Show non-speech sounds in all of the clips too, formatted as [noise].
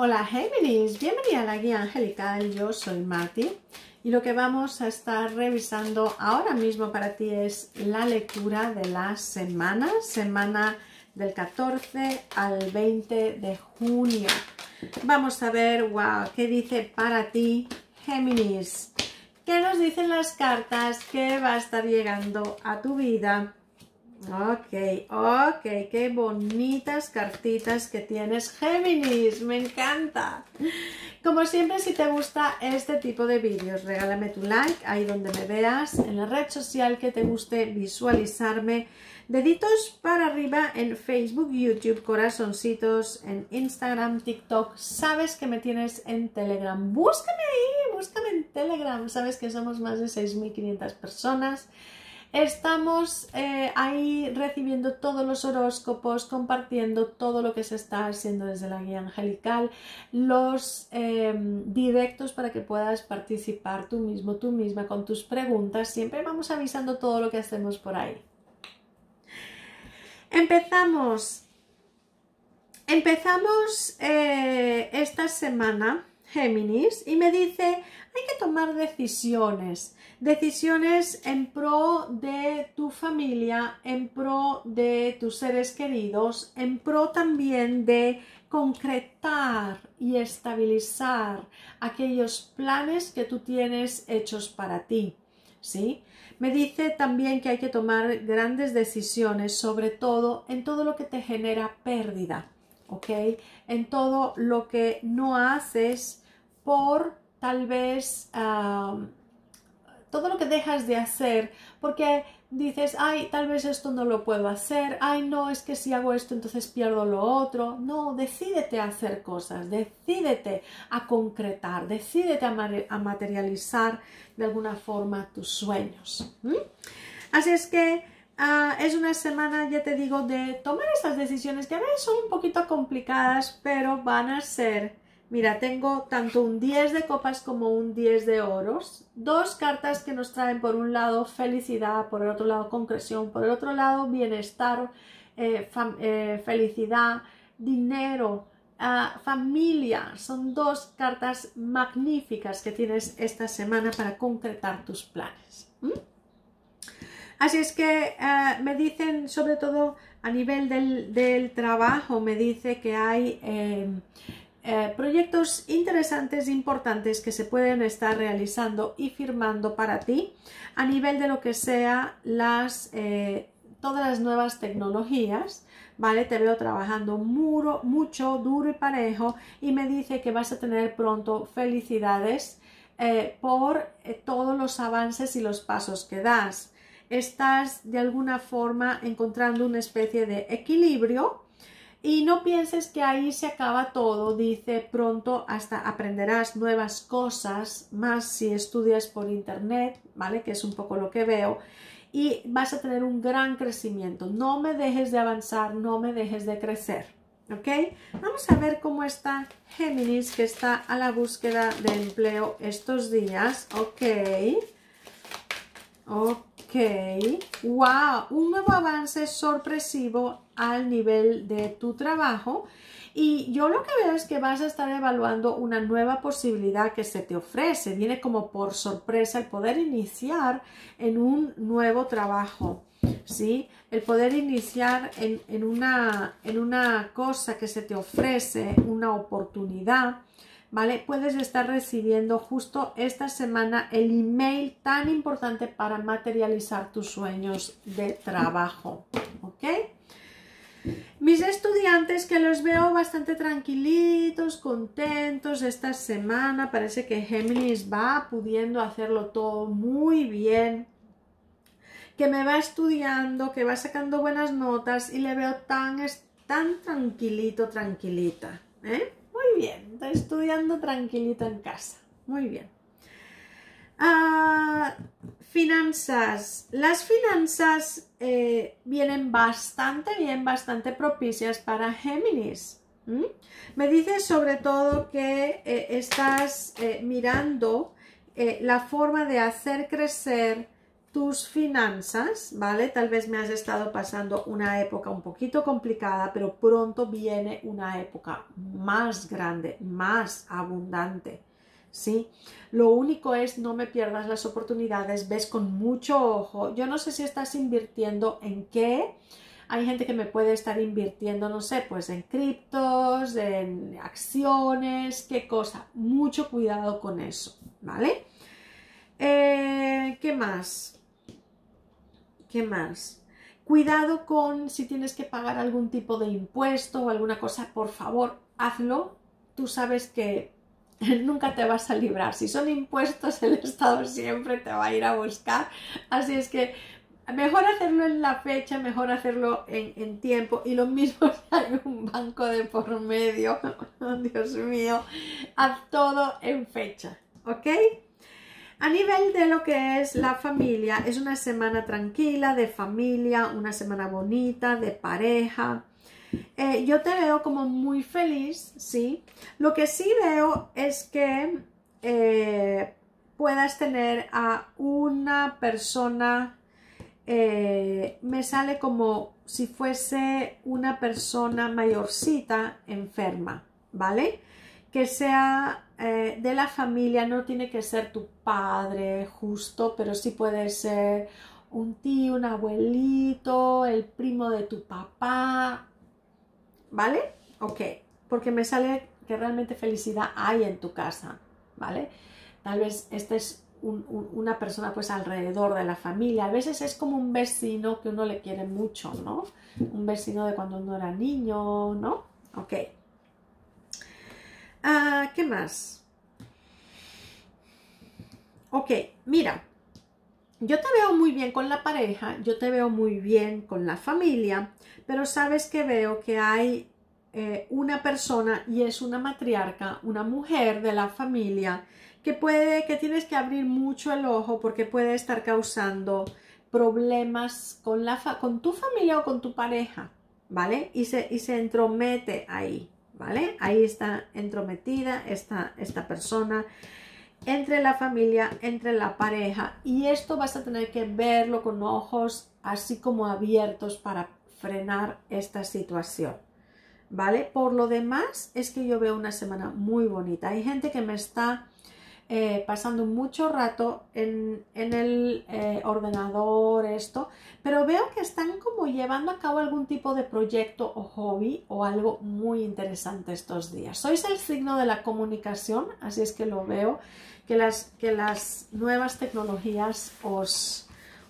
Hola Géminis, bienvenida a la guía angelical, yo soy Mati y lo que vamos a estar revisando ahora mismo para ti es la lectura de la semana, semana del 14 al 20 de junio. Vamos a ver, wow, qué dice para ti Géminis, qué nos dicen las cartas que va a estar llegando a tu vida Ok, ok, qué bonitas cartitas que tienes, Géminis, me encanta. Como siempre, si te gusta este tipo de vídeos, regálame tu like ahí donde me veas, en la red social que te guste visualizarme. Deditos para arriba en Facebook, YouTube, corazoncitos, en Instagram, TikTok. Sabes que me tienes en Telegram. Búscame ahí, búscame en Telegram. Sabes que somos más de 6.500 personas. Estamos eh, ahí recibiendo todos los horóscopos, compartiendo todo lo que se está haciendo desde la guía angelical, los em, directos para que puedas participar tú mismo, tú misma con tus preguntas. Siempre vamos avisando todo lo que hacemos por ahí. Empezamos. Empezamos eh, esta semana, Géminis, y me dice, hay que tomar decisiones decisiones en pro de tu familia, en pro de tus seres queridos, en pro también de concretar y estabilizar aquellos planes que tú tienes hechos para ti. ¿Sí? Me dice también que hay que tomar grandes decisiones, sobre todo en todo lo que te genera pérdida, ¿ok? En todo lo que no haces por tal vez todo lo que dejas de hacer porque dices, ay, tal vez esto no lo puedo hacer, ay, no, es que si hago esto entonces pierdo lo otro. No, decídete a hacer cosas, decídete a concretar, decídete a, materializar de alguna forma tus sueños. Así es que ah, es una semana, ya te digo, de tomar estas decisiones que a veces son un poquito complicadas, pero van a ser Mira, tengo tanto un 10 de copas como un 10 de oros. Dos cartas que nos traen por un lado felicidad, por el otro lado concreción, por el otro lado bienestar, eh, eh, felicidad, dinero, ah, familia. Son dos cartas magníficas que tienes esta semana para concretar tus planes. Así es que eh, me dicen, sobre todo a nivel del, del, trabajo, me dice que hay eh, proyectos interesantes e importantes que se pueden estar realizando y firmando para ti a nivel de lo que sea las, eh, todas las nuevas tecnologías. ¿Vale? Te veo trabajando muro, mucho, duro y parejo y me dice que vas a tener pronto felicidades eh, por todos los avances y los pasos que das. Estás de alguna forma encontrando una especie de equilibrio y no pienses que ahí se acaba todo, dice, pronto hasta aprenderás nuevas cosas, más si estudias por internet, ¿vale? Que es un poco lo que veo. Y vas a tener un gran crecimiento. No me dejes de avanzar, no me dejes de crecer. ¿Ok? Vamos a ver cómo está Géminis, que está a la búsqueda de empleo estos días. Ok. Ok. Wow, un nuevo avance sorpresivo al nivel de tu trabajo. Y yo lo que veo es que vas a estar evaluando una nueva posibilidad que se te ofrece. Viene como por sorpresa el poder iniciar en un nuevo trabajo. ¿Sí? El poder iniciar en, en, una, en una cosa que se te ofrece, una oportunidad, ¿vale? Puedes estar recibiendo justo esta semana el email tan importante para materializar tus sueños de trabajo, ¿ok? Mis estudiantes que los veo bastante tranquilitos, contentos esta semana, parece que Géminis va pudiendo hacerlo todo muy bien, que me va estudiando, que va sacando buenas notas y le veo tan, tan tranquilito, tranquilita, ¿eh? Muy bien, estudiando tranquilito en casa. Muy bien. Ah, finanzas. Las finanzas eh, vienen bastante bien, bastante propicias para Géminis. Me dice sobre todo que eh, estás eh, mirando la forma de hacer crecer tus finanzas, ¿vale? Tal vez me has estado pasando una época un poquito complicada, pero pronto viene una época más grande, más abundante, ¿sí? Lo único es no me pierdas las oportunidades, ves con mucho ojo. Yo no sé si estás invirtiendo en qué. Hay gente que me puede estar invirtiendo, no sé, pues en criptos, en acciones, qué cosa. Mucho cuidado con eso, ¿vale? Eh, ¿Qué más? ¿Qué más? Cuidado con si tienes que pagar algún tipo de impuesto o alguna cosa, por favor, hazlo. Tú sabes que [laughs] nunca te vas a librar. Si son impuestos, el Estado siempre te va a ir a buscar. Así es que mejor hacerlo en la fecha, mejor hacerlo en, tiempo. Y lo mismo [laughs] si hay un banco de por medio. [laughs] Dios mío, haz todo en fecha. ¿Ok? A nivel de lo que es la familia, es una semana tranquila, de familia, una semana bonita, de pareja. Eh, yo te veo como muy feliz, ¿sí? Lo que sí veo es que eh, puedas tener a una persona, eh, me sale como si fuese una persona mayorcita enferma, ¿vale? Que sea eh, de la familia no tiene que ser tu padre justo, pero sí puede ser un tío, un abuelito, el primo de tu papá, ¿vale? Ok, porque me sale que realmente felicidad hay en tu casa, ¿vale? Tal vez esta es una persona pues alrededor de la familia, a veces es como un vecino que uno le quiere mucho, ¿no? Un vecino de cuando uno era niño, ¿no? Ok. Ah, ¿Qué más? Ok, mira, yo te veo muy bien con la pareja, yo te veo muy bien con la familia, pero sabes que veo que hay eh, una persona y es una matriarca, una mujer de la familia que puede, que tienes que abrir mucho el ojo porque puede estar causando problemas con, la con tu familia o con tu pareja, ¿vale? Y se, y se entromete ahí. ¿Vale? Ahí está entrometida esta, esta persona entre la familia, entre la pareja y esto vas a tener que verlo con ojos así como abiertos para frenar esta situación. ¿Vale? Por lo demás es que yo veo una semana muy bonita. Hay gente que me está eh, pasando mucho rato en, el eh, ordenador, esto, pero veo que están como llevando a cabo algún tipo de proyecto o hobby o algo muy interesante estos días. Sois el signo de la comunicación, así es que lo veo, que las, que las nuevas tecnologías os,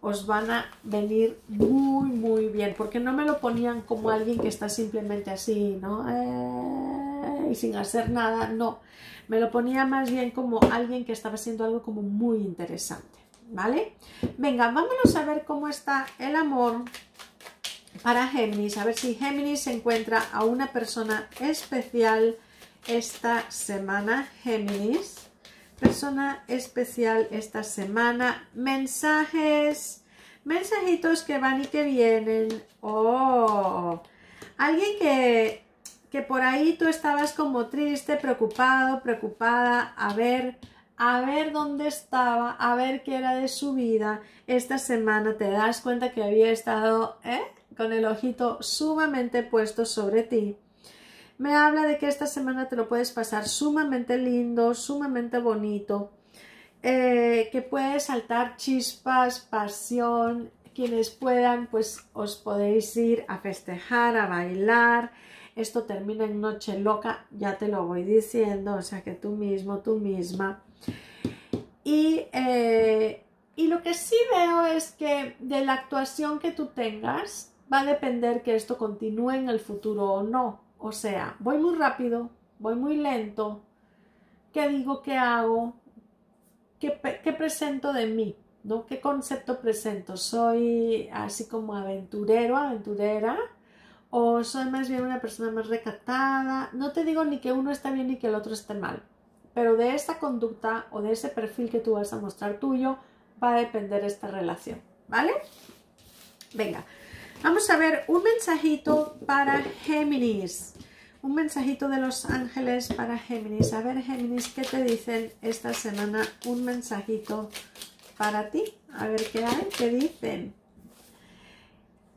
os van a venir muy, muy bien, porque no me lo ponían como alguien que está simplemente así, ¿no? Eh, y sin hacer nada, no me lo ponía más bien como alguien que estaba haciendo algo como muy interesante, ¿vale? Venga, vámonos a ver cómo está el amor para Géminis, a ver si Géminis encuentra a una persona especial esta semana, Géminis. Persona especial esta semana, mensajes, mensajitos que van y que vienen. Oh, alguien que que por ahí tú estabas como triste, preocupado, preocupada, a ver, a ver dónde estaba, a ver qué era de su vida. Esta semana te das cuenta que había estado ¿eh? con el ojito sumamente puesto sobre ti. Me habla de que esta semana te lo puedes pasar sumamente lindo, sumamente bonito, eh, que puedes saltar chispas, pasión, quienes puedan, pues os podéis ir a festejar, a bailar, esto termina en noche loca, ya te lo voy diciendo, o sea que tú mismo, tú misma. Y, eh, y lo que sí veo es que de la actuación que tú tengas va a depender que esto continúe en el futuro o no. O sea, voy muy rápido, voy muy lento, ¿qué digo, qué hago? ¿Qué, qué presento de mí? ¿no? ¿Qué concepto presento? ¿Soy así como aventurero, aventurera? O soy más bien una persona más recatada. No te digo ni que uno está bien ni que el otro esté mal, pero de esta conducta o de ese perfil que tú vas a mostrar tuyo va a depender esta relación, ¿vale? Venga, vamos a ver un mensajito para Géminis. Un mensajito de los ángeles para Géminis. A ver, Géminis, ¿qué te dicen esta semana? Un mensajito para ti. A ver qué hay, qué dicen.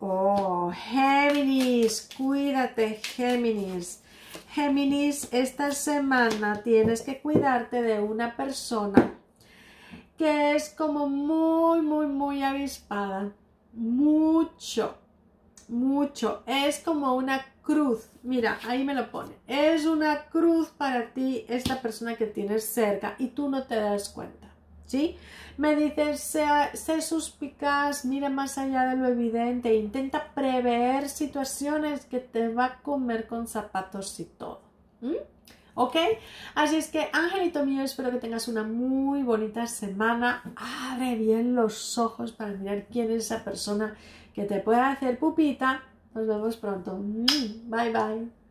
Oh, Géminis, cuídate, Géminis. Géminis, esta semana tienes que cuidarte de una persona que es como muy, muy, muy avispada. Mucho, mucho. Es como una cruz. Mira, ahí me lo pone. Es una cruz para ti esta persona que tienes cerca y tú no te das cuenta. ¿Sí? Me dices, sé, suspicaz, mira más allá de lo evidente, intenta prever situaciones que te va a comer con zapatos y todo. ¿Ok? Así es que, angelito mío, espero que tengas una muy bonita semana. Abre bien los ojos para mirar quién es esa persona que te puede hacer pupita. Nos vemos pronto. Bye bye.